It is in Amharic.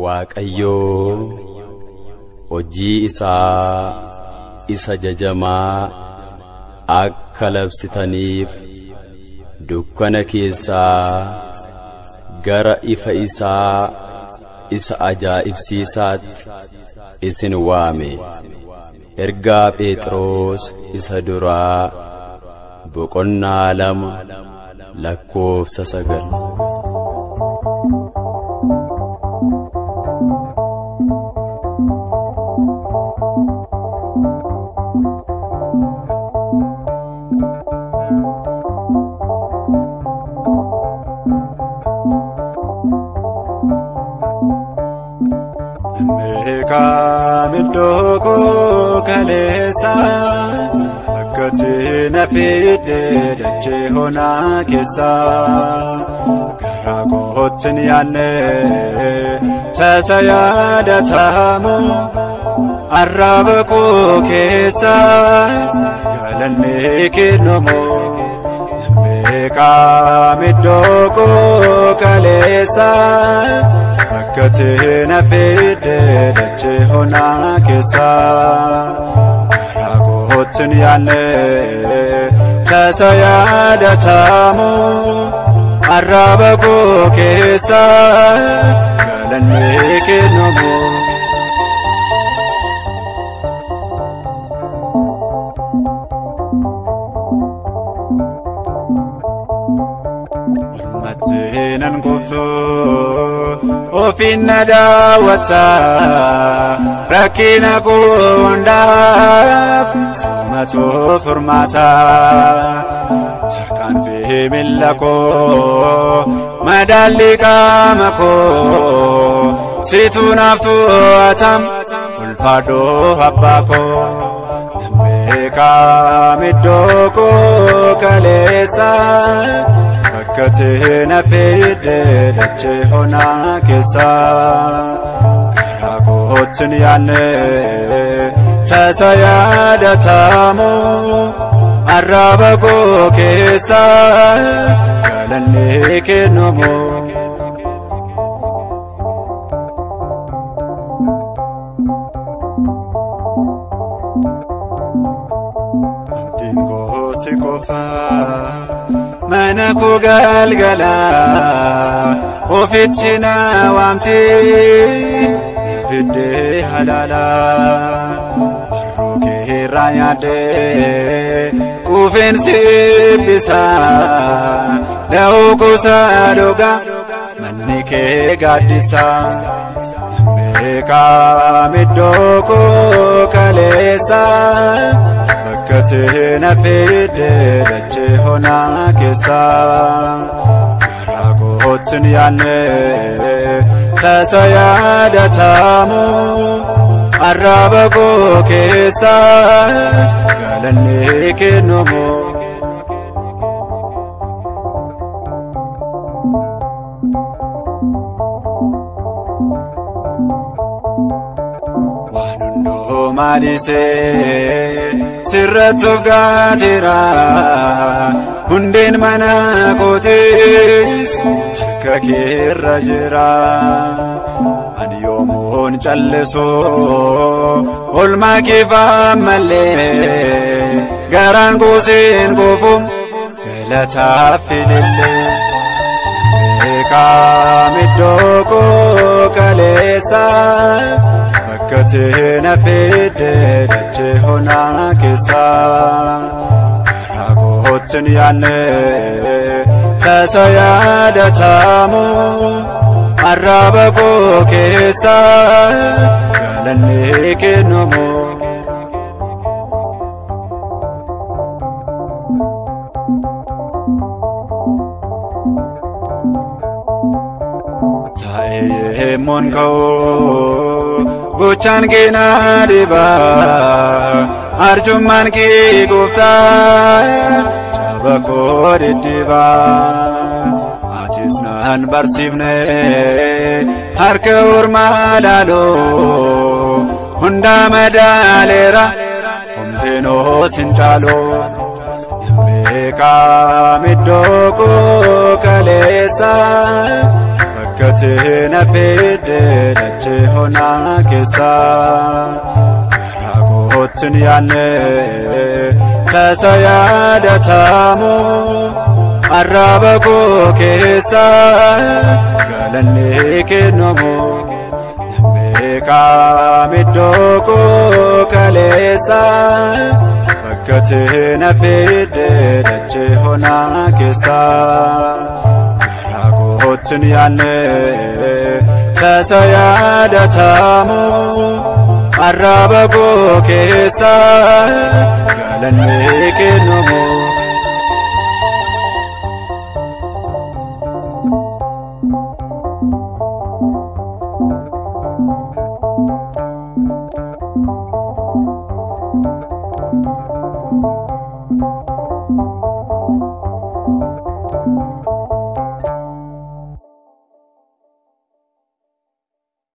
waaqayyoo hojii isaa isa jajamaa akka labsitaniif dukkana keessaa gara ifa isaa isa ajaa'ibsiisaatti isin waame ergaa phexros isa duraa boqonnaa lama lakkoofsa sagal. እምካምዶኮ ከሌሳ akkattina fidhee dachee honaa keessaa karaa kootin yaannee tasa yaadatamu arraaba koo keessa galannee kennamu nammeeqaa middoo koo kaleessa. Rakkateen affeedde dachee onaa keessaa raakootin yaanne tasa yaadatamu arraaba koo keessaa galannee kennamu. Mattinen guftu ofinna daawwata rakkina qoondaaf simatu furmaata tarkaanfii miilla koo madaalli qaama koo situ naaftu atam ulfaadhoo abbaa koo namni qaama iddoo koo kaleessa. Karatee na feede dache hona kesa Karakotin yane Tasayada tamu Araba go kesa Galane ke nomo Dingo se kofa መነኩ ገልገላ ኦፊቲነ ዋምቲ ፍዴ ሀላላ በሩ ኬራኛደ ቁፌን ሲቢሳ ለውቁሳ ዶጋ መኔኬ ጋዲሳ Beekaam iddoo koo kaleessa bakka seena fidee dachee honaa keessa karaa kootin yaannee tasa yaadatamu arraaba koo keessa galanni kennamu. maadise sirrattuuf gaateera hundeen mana kootis kakeerra jira ani yoomuun callisu olmaa keefaan mallee garaan gooseen goofu galataaf filillee. Beekaam iddoo koo kaleessaa. ውበትህን ያፌደደች ሆና ኬሳ ራቆትን ያነ ተሰያለታሙ አራበቆ ኬሳ ገለኒ ኬኖሞ ታኤየሞንከው Goochaan keenaa deebaa arjummaan kee gooftaa shabakkoo deddeebaa atis naan barsiifne harka ormaa laaloo hundaa madaaleera homteenoo sin caaloo himbeekaa middoo koo kaleessaa. ምህረትህን አፌደለች ሆና ኬሳ ራቆትን ያነ ተሰያደታሙ አራበኮ ኬሳ ገለኔ ኬኖሞ ቃሚዶቆ ከሌሳ በከትህን አፌደለች ሆና ኬሳ በዙሪያችን ያለ ከሰያደታሙ አራበጎ ኬሳ ገለኔ ኬኖሞ